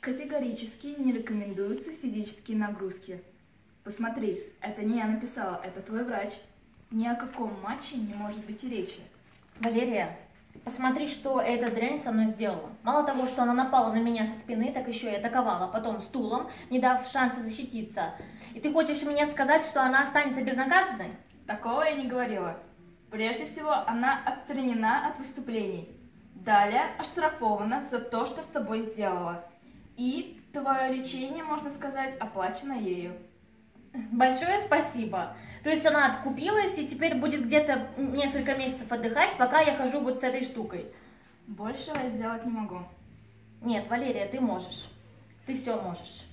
Категорически не рекомендуются физические нагрузки. Посмотри, это не я написала, это твой врач. Ни о каком матче не может быть и речи. Валерия, посмотри, что эта дрянь со мной сделала. Мало того, что она напала на меня со спины, так еще и атаковала потом стулом, не дав шанса защититься. И ты хочешь мне сказать, что она останется безнаказанной? Такого я не говорила. Прежде всего, она отстранена от выступлений. Далее оштрафована за то, что с тобой сделала. И твое лечение, можно сказать, оплачено ею. Большое спасибо. То есть она откупилась и теперь будет где-то несколько месяцев отдыхать, пока я хожу вот с этой штукой. Большего я сделать не могу. Нет, Валерия, ты можешь. Ты все можешь.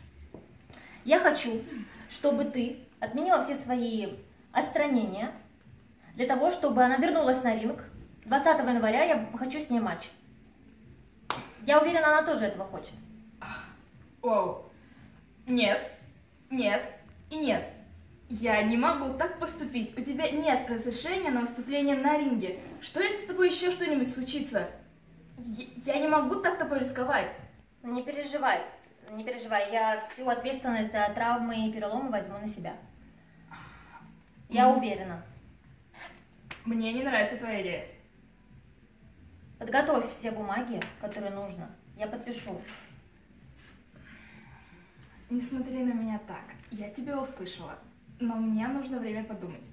Я хочу, чтобы ты отменила все свои отстранения для того, чтобы она вернулась на ринг. 20 января я хочу с ней матч. Я уверена, она тоже этого хочет. Оу. Нет, нет и нет. Я не могу так поступить. У тебя нет разрешения на выступление на ринге. Что если с тобой еще что-нибудь случится? Я, я не могу так тобой рисковать. Не переживай, не переживай. Я всю ответственность за травмы и переломы возьму на себя. Я Мгм. уверена. Мне не нравится твоя идея. Подготовь все бумаги, которые нужно. Я подпишу. Не смотри на меня так. Я тебя услышала, но мне нужно время подумать.